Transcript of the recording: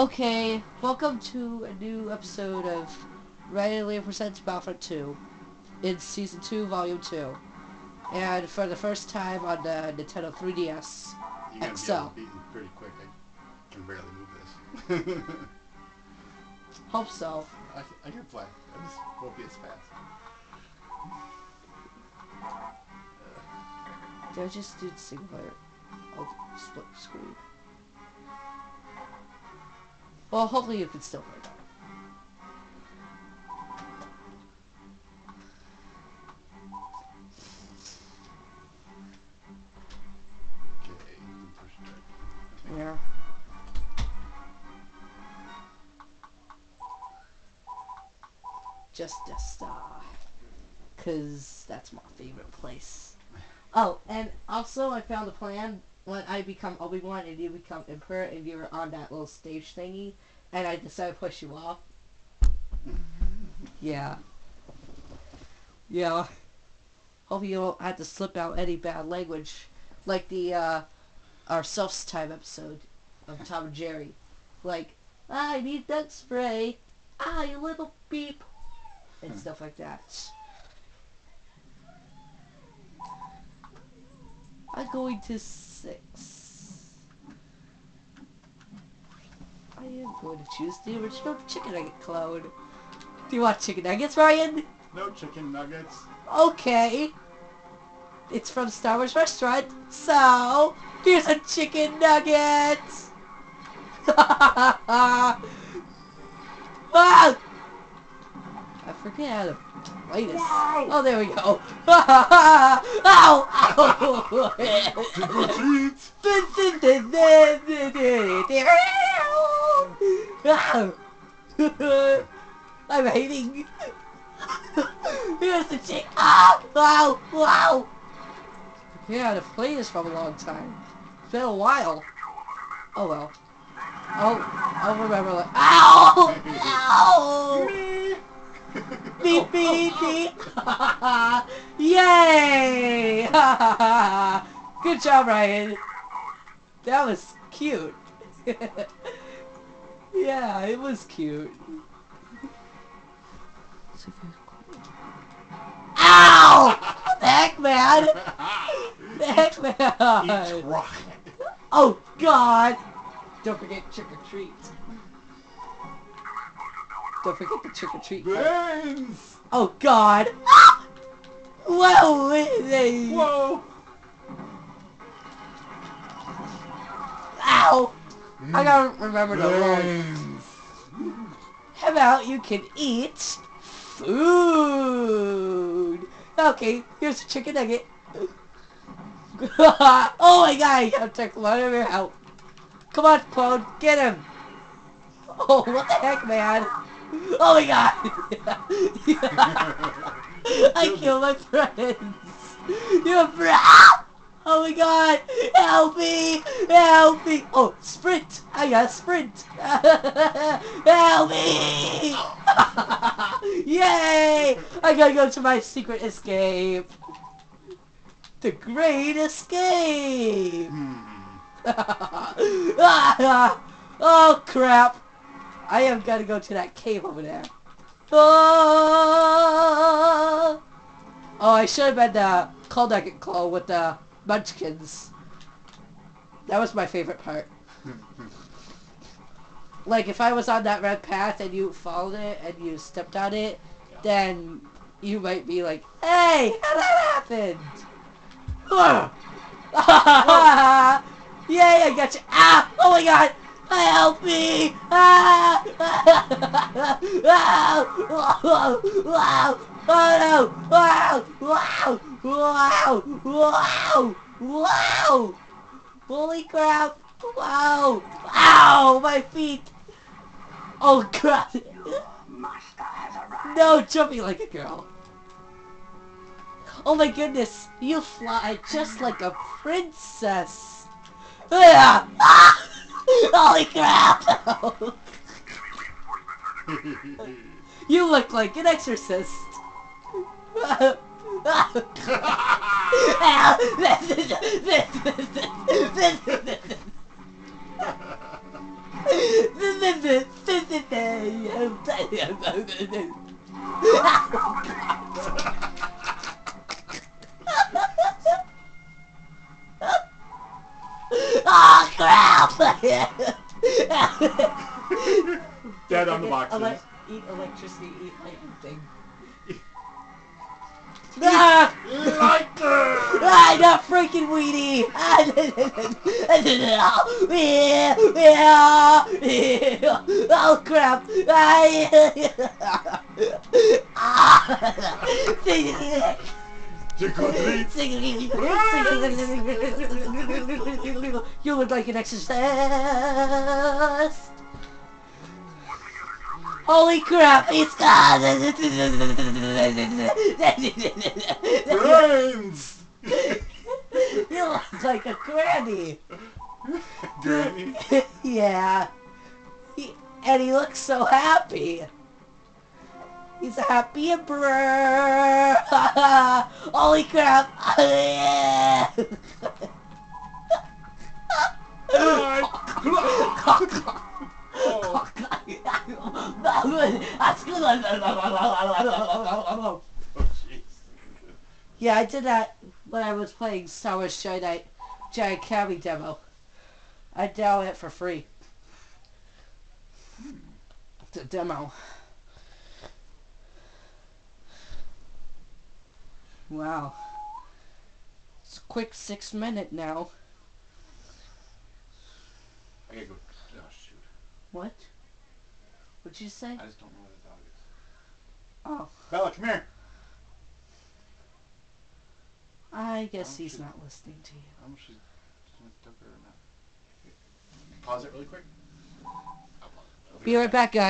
Okay, welcome to a new episode of Ready Liam Presents Battlefront 2 in Season 2, Volume 2. And for the first time on the Nintendo 3DS. You're gonna XL. be able to beat me pretty quick. I can barely move this. Hope so. I, I can play. I just won't be as fast. Did I just do the single player? Oh, split screen. Well, hopefully you can still play that. Okay, you can push it back. Yeah. Just a star. Cause that's my favorite place. Oh, and also I found a plan when I become Obi-Wan and you become Emperor and you're on that little stage thingy and I decide to push you off. Yeah. Yeah. Hope you don't have to slip out any bad language. Like the, uh, our self time episode of Tom and Jerry. Like, I need that spray. Ah, you little beep. And stuff like that. I'm going to six. I am going to choose the original chicken nugget clone. Do you want chicken nuggets, Ryan? No chicken nuggets. Okay. It's from Star Wars Restaurant, so here's a chicken nugget. ah! I forget how to play this. Oh, there we go. Ow! I'm hating. Here's the chick. Ah! Wow! Wow! Yeah, to play this for a long time. It's been a while. Oh well. Oh, I'll remember like. Ow! Ow! Beep beep beep! Yay! Good job, Ryan. That was cute. yeah, it was cute. Ow! Heck, man? The heck, Eat man? rock. Oh, God! Don't forget trick or treat. Don't forget the trick or treat. Brains! Oh God! Whoa! they- Whoa! Ow! Mm. I gotta remember the rules. How about you can eat food? Okay, here's a chicken nugget. oh my god! I gotta take one of your out. Come on, clone, get him! Oh, what the heck, man? Oh my god! I killed my friends. You're a friend. Oh my god! Help me! Help me! Oh, sprint! I got sprint! Help me! Yay! I gotta go to my secret escape. The Great Escape! Hmm. oh crap! I have got to go to that cave over there. Oh, oh I should have been the Cold Nugget Claw with the Munchkins. That was my favorite part. Like if I was on that red path and you followed it and you stepped on it, then you might be like, "Hey, how that happened?" Yay, I got you. Ah! Oh my god! Help me! Ah! Oh no! Wow! Wow! Wow! Wow! Wow! Holy crap! Wow! Ow! My feet! Oh crap! No, jumping like a girl. Oh my goodness, you fly just like a princess. Ah! Holy crap! you look like an exorcist. oh crap! Dead on the boxes. Ele- eat electricity, eat lightning. ah! Lighter! Ah, not freaking Weedy! oh crap! Trick or treat. you look like an exorcist. Holy crap! It's gone! Brains! you look like a granny. Granny. yeah. He, and he looks so happy. He's a happy emperor. Holy crap. Oh, yeah, I did that when I was playing Star Wars Jedi Giant Cabby demo. I downloaded it for free. The demo. Wow. It's a quick six minute now. I gotta go. Oh shoot. What? What'd you say? I just don't know where the dog is. Oh, Bella, come here. I guess Oh, he's shoot. not listening to you. I don't know if she's took her or not. Pause it really quick. I'll pause it. Be right back, guys.